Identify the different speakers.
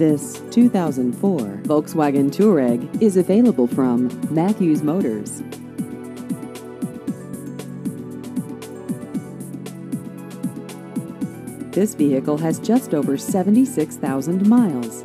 Speaker 1: This 2004 Volkswagen Touareg is available from Matthews Motors. This vehicle has just over 76,000 miles.